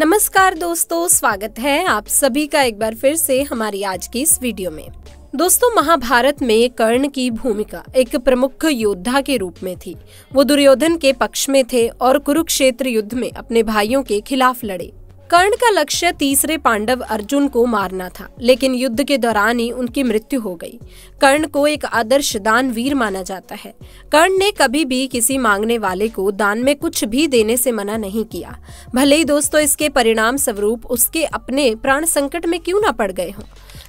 नमस्कार दोस्तों, स्वागत है आप सभी का एक बार फिर से हमारी आज की इस वीडियो में। दोस्तों, महाभारत में कर्ण की भूमिका एक प्रमुख योद्धा के रूप में थी। वो दुर्योधन के पक्ष में थे और कुरुक्षेत्र युद्ध में अपने भाइयों के खिलाफ लड़े। कर्ण का लक्ष्य तीसरे पांडव अर्जुन को मारना था, लेकिन युद्ध के दौरान ही उनकी मृत्यु हो गई। कर्ण को एक आदर्श दान वीर माना जाता है। कर्ण ने कभी भी किसी मांगने वाले को दान में कुछ भी देने से मना नहीं किया। भले ही दोस्तों, इसके परिणाम स्वरूप उसके अपने प्राण संकट में क्यों ना पड़ गए हों।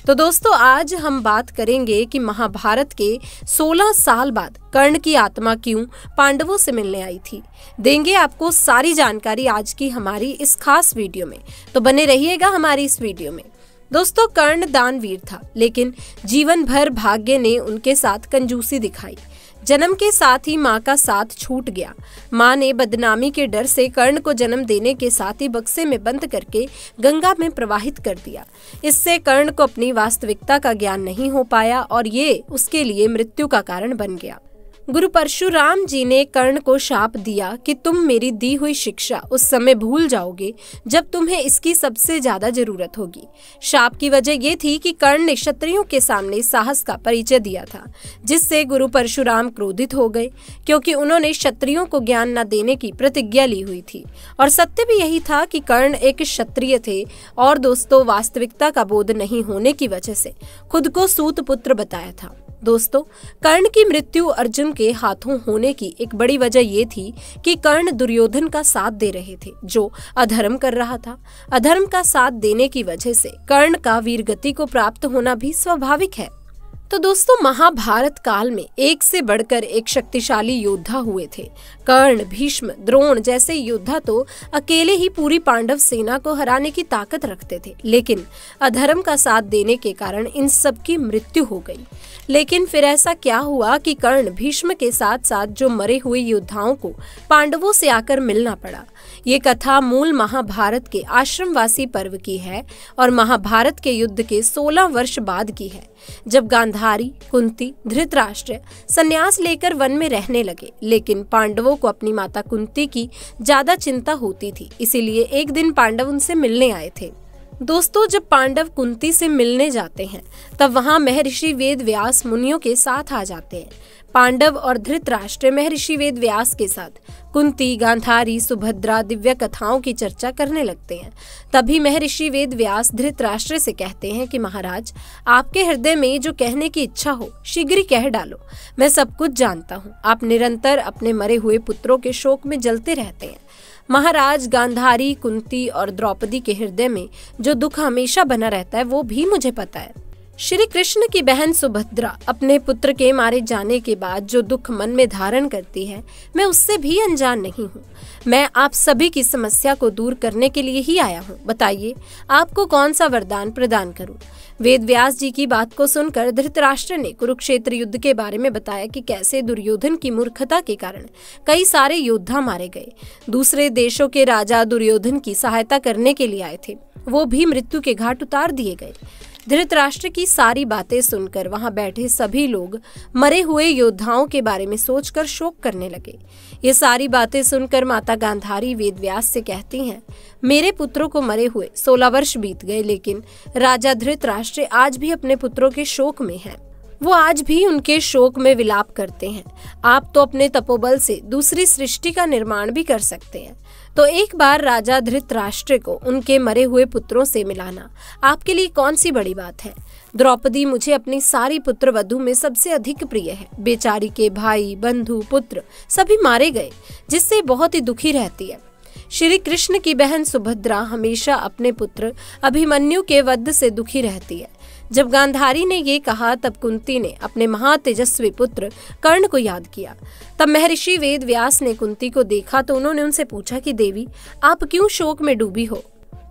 तो दोस्तों, आज हम बात करेंगे कि महाभारत के 16 साल बाद कर्ण की आत्मा क्यों पांडवों से मिलने आई थी। देंगे आपको सारी जानकारी आज की हमारी इस खास वीडियो में। तो बने रहिएगा हमारी इस वीडियो में। दोस्तों, कर्ण दानवीर था, लेकिन जीवन भर भाग्य ने उनके साथ कंजूसी दिखाई। जन्म के साथ ही माँ का साथ छूट गया। माँ ने बदनामी के डर से कर्ण को जन्म देने के साथ ही बक्से में बंद करके गंगा में प्रवाहित कर दिया। इससे कर्ण को अपनी वास्तविकता का ज्ञान नहीं हो पाया और ये उसके लिए मृत्यु का कारण बन गया। गुरु परशुराम जी ने कर्ण को शाप दिया कि तुम मेरी दी हुई शिक्षा उस समय भूल जाओगे, जब तुम्हें इसकी सबसे ज़्यादा ज़रूरत होगी। शाप की वजह यह थी कि कर्ण ने क्षत्रियों के सामने साहस का परिचय दिया था, जिससे गुरु परशुराम क्रोधित हो गए, क्योंकि उन्होंने क्षत्रियों को ज्ञान न देने की प्रतिज्ञा ली हुई थी। और सत्य भी यही था कि कर्ण एक क्षत्रिय थे, और दोस्तों, वास्तविकता का बोध नहीं होने की वजह से खुद को सूत पुत्र बताया था। दोस्तों, कर्ण की मृत्यु अर्जुन के हाथों होने की एक बड़ी वजह ये थी कि कर्ण दुर्योधन का साथ दे रहे थे, जो अधर्म कर रहा था। अधर्म का साथ देने की वजह से कर्ण का वीरगति को प्राप्त होना भी स्वाभाविक है। तो दोस्तों, महाभारत काल में एक से बढ़कर एक शक्तिशाली योद्धा हुए थे। कर्ण, भीष्म, द्रोण जैसे योद्धा तो अकेले ही पूरी पांडव सेना को हराने की ताकत रखते थे। लेकिन अधर्म का साथ देने के कारण इन सब की मृत्यु हो गई। लेकिन फिर ऐसा क्या हुआ कि कर्ण, भीष्म के साथ साथ जो मरे हुए योद्धाओं को पांडवों से आकर मिलना पड़ा? ये कथा मूल महाभारत के आश्रमवासी पर्व की है और महाभारत के युद्ध के 16 वर्ष बाद की है। जब गांधारी कुंती, धृतराष्ट्र संन्यास लेकर वन में रहने लगे। लेकिन पांडवों को अपनी माता कुंती की ज़्यादा चिंता होती थी, इसीलिए एक दिन पांडव उनसे मिलने आए थे। दोस्तों, जब पांडव कुंती से मिलने जाते हैं, तब वहाँ महर्षि वेद व्यास मुनियों के साथ आ जाते हैं। पांडव और धृतराष्ट्र महर्षि वेद व्यास के साथ कुंती, गांधारी, सुभद्रा दिव्य कथाओं की चर्चा करने लगते हैं। तभी महर्षि वेद व्यास धृतराष्ट्र से कहते हैं कि महाराज, आपके हृदय में जो कहने की इच्छा हो, शीघ्र ही कह डालो। मैं सब कुछ जानता हूँ। आप निरंतर अपने मरे हुए पुत्रों के शोक में जलते रहते हैं। महाराज, गांधारी, कुंती और द्रौपदी के हृदय में जो दुख हमेशा बना रहता है, वो भी मुझे पता है। श्री कृष्ण की बहन सुभद्रा अपने पुत्र के मारे जाने के बाद जो दुख मन में धारण करती है, मैं उससे भी अनजान नहीं हूँ। मैं आप सभी की समस्या को दूर करने के लिए ही आया हूँ। बताइए, आपको कौन सा वरदान प्रदान करूँ? वेद व्यास जी की बात को सुनकर धृतराष्ट्र ने कुरुक्षेत्र युद्ध के बारे में बताया कि कैसे दुर्योधन की मूर्खता के कारण कई सारे योद्धा मारे गए। दूसरे देशों के राजा दुर्योधन की सहायता करने के लिए आए थे। वो भी मृत्यु के घाट उतार दिए गए। धृतराष्ट्र की सारी बातें सुनकर वहाँ बैठे सभी लोग मरे हुए योद्धाओं के बारे में सोचकर शोक करने लगे। ये सारी बातें सुनकर माता गांधारी वेद व्यास से कहती हैं, मेरे पुत्रों को मरे हुए सोलह वर्ष बीत गए, लेकिन राजा धृतराष्ट्र आज भी अपने पुत्रों के शोक में हैं। वो आज भी उनके शोक में विलाप करते हैं। आप तो अपने तपोबल से दूसरी सृष्टि का निर्माण भी कर सकते हैं। तो एक बार राजा धृतराष्ट्र को उनके मरे हुए पुत्रों से मिलाना। आपके लिए कौन सी बड़ी बात है? द्रौपदी मुझे अपनी सारी पुत्र वधु में सबसे अधिक प्रिय है। बेचारी के भाई, बंधु, पुत्र सभी मारे गए, जिससे बहुत ही दुखी रहती है। श्री कृष्ण की बहन सुभद्रा हमेशा अपने पुत्र अभिमन्यु के वध से दुखी रहती है। जब गांधारी ने ये कहा, तब कुंती ने अपने महातेजस्वी पुत्र कर्ण को याद किया। तब महर्षि वेद व्यास ने कुंती को देखा तो उन्होंने उनसे पूछा कि, देवी, आप क्यों शोक में डूबी हो?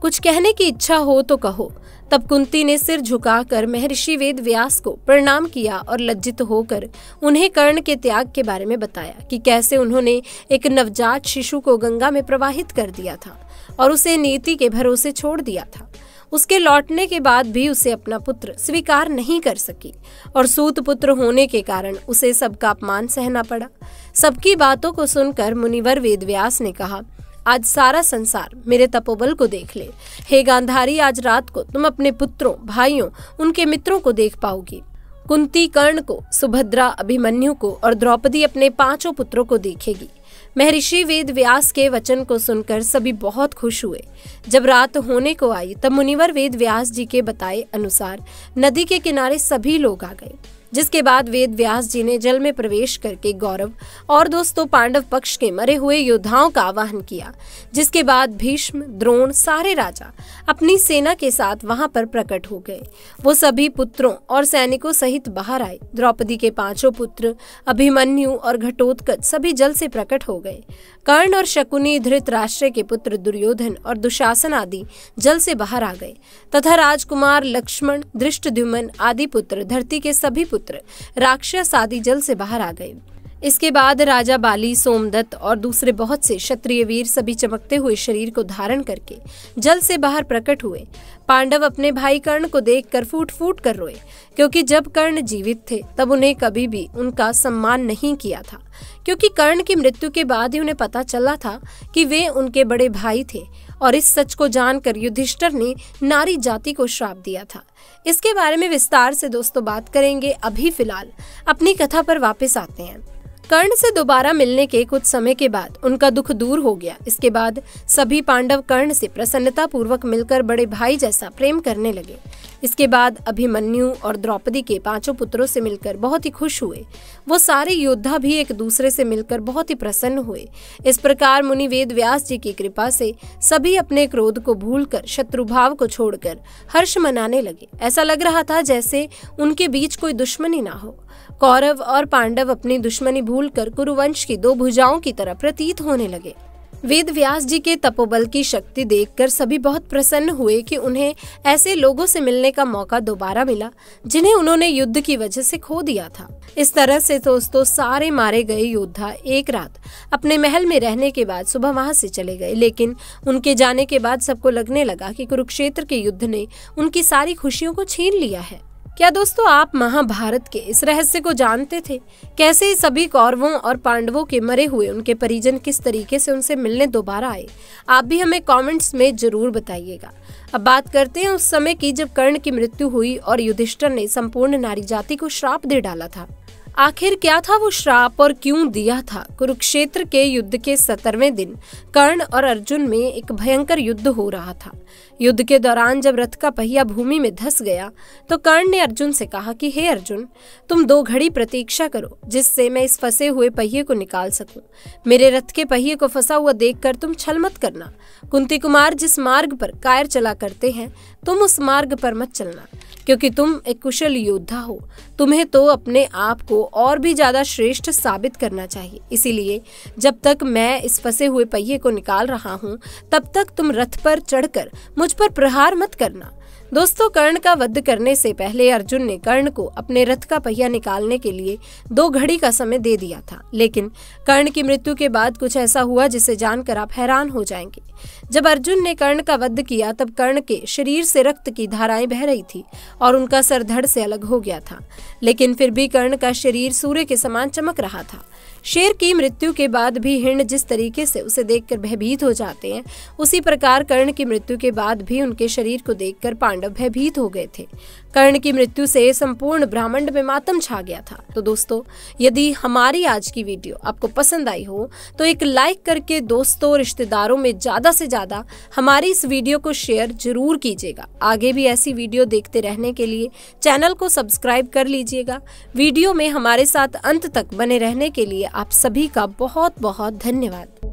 कुछ कहने की इच्छा हो तो कहो। तब कुंती ने सिर झुकाकर महर्षि वेद व्यास को प्रणाम किया और लज्जित होकर उन्हें कर्ण के त्याग के बारे में बताया कि कैसे उन्होंने एक नवजात शिशु को गंगा में प्रवाहित कर दिया था और उसे नीति के भरोसे छोड़ दिया था। उसके लौटने के बाद भी उसे अपना पुत्र स्वीकार नहीं कर सकी और सूत पुत्र होने के कारण उसे सबका अपमान सहना पड़ा। सबकी बातों को सुनकर मुनिवर वेदव्यास ने कहा, आज सारा संसार मेरे तपोबल को देख ले। हे गांधारी, आज रात को तुम अपने पुत्रों, भाइयों, उनके मित्रों को देख पाओगी। कुंती कर्ण को, सुभद्रा अभिमन्यु को और द्रौपदी अपने पाँचों पुत्रों को देखेगी। महर्षि वेद व्यास के वचन को सुनकर सभी बहुत खुश हुए। जब रात होने को आई, तब मुनिवर वेद व्यास जी के बताए अनुसार नदी के किनारे सभी लोग आ गए। जिसके बाद वेद व्यास जी ने जल में प्रवेश करके गौरव और दोस्तों पांडव पक्ष के मरे हुए योद्धाओं का आवाहन किया, जिसके बाद भीष्म, द्रोण, सारे राजा अपनी सेना के साथ वहाँ पर प्रकट हो गए। वो सभी पुत्रों और सैनिकों सहित बाहर आए। द्रौपदी के पाँचों पुत्र, अभिमन्यु और घटोत्कच सभी जल से प्रकट हो गए। कर्ण और शकुनी धृतराष्ट्र के पुत्र दुर्योधन और दुशासन आदि जल से बाहर आ गए। तथा राजकुमार, लक्ष्मण दृष्टद्युमन आदि पुत्र धरती के सभी पुत्र राक्षस आदि जल से बाहर आ गए। इसके बाद राजा बाली, सोमदत्त और दूसरे बहुत से क्षत्रिय वीर सभी चमकते हुए शरीर को धारण करके जल से बाहर प्रकट हुए। पांडव अपने भाई कर्ण को देखकर फूट फूट कर रोए, क्योंकि जब कर्ण जीवित थे, तब उन्हें कभी भी उनका सम्मान नहीं किया था। क्योंकि कर्ण की मृत्यु के बाद ही उन्हें पता चला था कि वे उनके बड़े भाई थे और इस सच को जानकर युधिष्ठर ने नारी जाति को श्राप दिया था। इसके बारे में विस्तार से दोस्तों बात करेंगे। अभी फ़िलहाल अपनी कथा पर वापस आते हैं। कर्ण से दोबारा मिलने के कुछ समय के बाद उनका दुख दूर हो गया। इसके बाद सभी पांडव कर्ण से प्रसन्नता पूर्वक मिलकर बड़े भाई जैसा प्रेम करने लगे। इसके बाद अभिमन्यु और द्रौपदी के पाँचों पुत्रों से मिलकर बहुत ही खुश हुए। वो सारे योद्धा भी एक दूसरे से मिलकर बहुत ही प्रसन्न हुए। इस प्रकार मुनि वेद व्यास जी की कृपा से सभी अपने क्रोध को भूलकर, शत्रुभाव को छोड़कर हर्ष मनाने लगे। ऐसा लग रहा था जैसे उनके बीच कोई दुश्मनी ना हो। कौरव और पांडव अपनी दुश्मनी भूलकर कुरुवंश की दो भुजाओं की तरह प्रतीत होने लगे। वेद व्यास जी के तपोबल की शक्ति देखकर सभी बहुत प्रसन्न हुए कि उन्हें ऐसे लोगों से मिलने का मौका दोबारा मिला, जिन्हें उन्होंने युद्ध की वजह से खो दिया था। इस तरह से दोस्तों सारे मारे गए योद्धा एक रात अपने महल में रहने के बाद सुबह वहाँ से चले गए, लेकिन उनके जाने के बाद सबको लगने लगा कि कुरुक्षेत्र के युद्ध ने उनकी सारी खुशियों को छीन लिया है। क्या दोस्तों आप महाभारत के इस रहस्य को जानते थे? कैसे सभी कौरवों और पांडवों के मरे हुए उनके परिजन किस तरीके से उनसे मिलने दोबारा आए? आप भी हमें कमेंट्स में ज़रूर बताइएगा। अब बात करते हैं उस समय की जब कर्ण की मृत्यु हुई और युधिष्ठर ने संपूर्ण नारी जाति को श्राप दे डाला था। आखिर क्या था वो श्राप और क्यों दिया था? कुरुक्षेत्र के युद्ध के सत्रहवें दिन, कर्ण और अर्जुन में एक भयंकर युद्ध हो रहा था। युद्ध के दौरान जब रथ का पहिया भूमि में धस गया तो कर्ण ने अर्जुन से कहा कि, हे अर्जुन, तुम दो घड़ी प्रतीक्षा करो, जिससे मैं इस फंसे हुए पहिए को निकाल सकूँ। मेरे रथ के पहिए को फंसा हुआ देखकर तुम छल मत करना। कुंती कुमार जिस मार्ग पर कायर चला करते हैं, तुम उस मार्ग पर मत चलना। क्योंकि तुम एक कुशल योद्धा हो। तुम्हें तो अपने आप को और भी ज़्यादा श्रेष्ठ साबित करना चाहिए। इसीलिए जब तक मैं इस फंसे हुए पहिए को निकाल रहा हूँ, तब तक तुम रथ पर चढ़कर मुझ पर प्रहार मत करना। दोस्तों, कर्ण का वध करने से पहले अर्जुन ने कर्ण को अपने रथ का पहिया निकालने के लिए दो घड़ी का समय दे दिया था। लेकिन कर्ण की मृत्यु के बाद कुछ ऐसा हुआ जिसे जानकर आप हैरान हो जाएँगे। जब अर्जुन ने कर्ण का वध किया, तब कर्ण के शरीर से रक्त की धाराएँ बह रही थी और उनका सर धड़ से अलग हो गया था। लेकिन फिर भी कर्ण का शरीर सूर्य के समान चमक रहा था। शेर की मृत्यु के बाद भी हिरण जिस तरीके से उसे देखकर भयभीत हो जाते हैं, उसी प्रकार कर्ण की मृत्यु के बाद भी उनके शरीर को देखकर पांडव भयभीत हो गए थे। कर्ण की मृत्यु से संपूर्ण ब्राह्मंड में मातम छा गया था। तो दोस्तों, यदि हमारी आज की वीडियो आपको पसंद आई हो तो एक लाइक करके दोस्तों रिश्तेदारों में ज़्यादा से ज़्यादा हमारी इस वीडियो को शेयर ज़रूर कीजिएगा। आगे भी ऐसी वीडियो देखते रहने के लिए चैनल को सब्सक्राइब कर लीजिएगा। वीडियो में हमारे साथ अंत तक बने रहने के लिए आप सभी का बहुत बहुत धन्यवाद।